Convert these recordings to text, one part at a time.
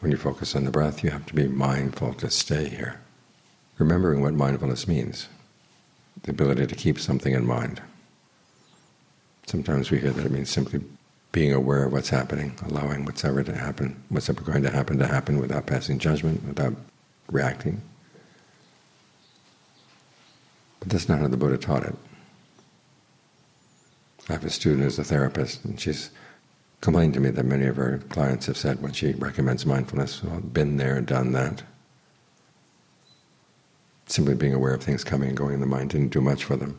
When you focus on the breath, you have to be mindful to stay here, remembering what mindfulness means, the ability to keep something in mind. Sometimes we hear that it means simply being aware of what's happening, allowing what's ever to happen, what's ever going to happen to happen without passing judgment, without reacting. But that's not how the Buddha taught it. I have a student who's a therapist, and she's complained to me that many of her clients have said when she recommends mindfulness, well, been there and done that. Simply being aware of things coming and going in the mind didn't do much for them.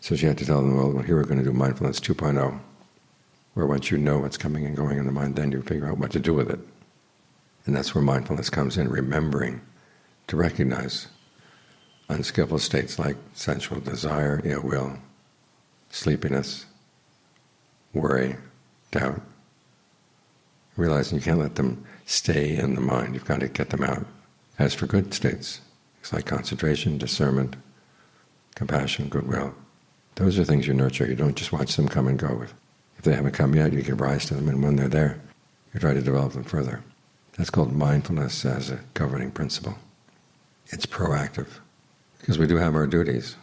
So she had to tell them, well, here we're going to do mindfulness 2.0, where once you know what's coming and going in the mind, then you figure out what to do with it. And that's where mindfulness comes in, remembering to recognize unskillful states like sensual desire, ill will, sleepiness, worry, doubt. Realizing you can't let them stay in the mind, you've got to get them out. As for good states, it's like concentration, discernment, compassion, goodwill. Those are things you nurture. You don't just watch them come and go. If they haven't come yet, you give rise to them, and when they're there, you try to develop them further. That's called mindfulness as a governing principle. It's proactive, because we do have our duties.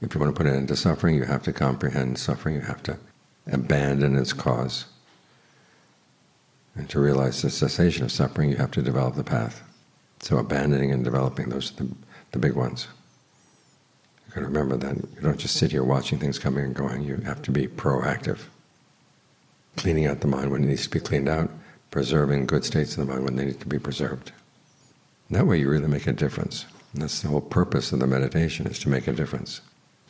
If you want to put an end to suffering, you have to comprehend suffering, you have to abandon its cause. And to realize the cessation of suffering, you have to develop the path. So abandoning and developing, those are the, the big ones. You've got to remember that you don't just sit here watching things coming and going, you have to be proactive. Cleaning out the mind when it needs to be cleaned out, preserving good states of the mind when they need to be preserved. And that way you really make a difference. And that's the whole purpose of the meditation, is to make a difference.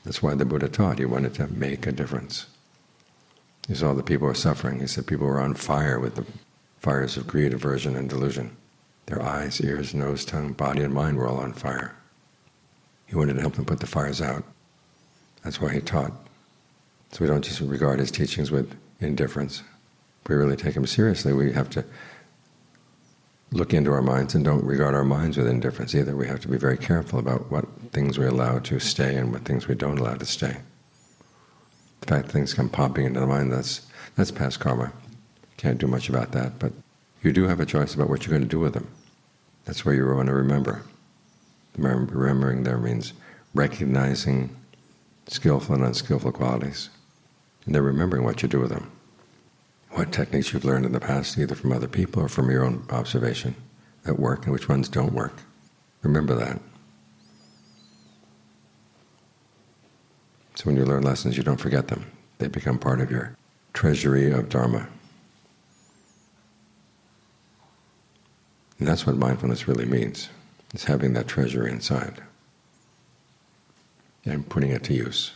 That's why the Buddha taught, he wanted to make a difference. He saw the people were suffering. He said people were on fire with the fires of greed, aversion, and delusion. Their eyes, ears, nose, tongue, body, and mind were all on fire. He wanted to help them put the fires out. That's why he taught. So we don't just regard his teachings with indifference. If we really take him seriously, we have to look into our minds and don't regard our minds with indifference either. We have to be very careful about what things we allow to stay and what things we don't allow to stay. The fact things come popping into the mind, that's, that's past karma. Can't do much about that, but you do have a choice about what you're going to do with them. That's where you want to remember. Remembering there means recognizing skillful and unskillful qualities, and then remembering what you do with them. What techniques you've learned in the past, either from other people or from your own observation, that work and which ones don't work. Remember that. So when you learn lessons, you don't forget them. They become part of your treasury of Dharma. And that's what mindfulness really means. It's having that treasure inside and putting it to use.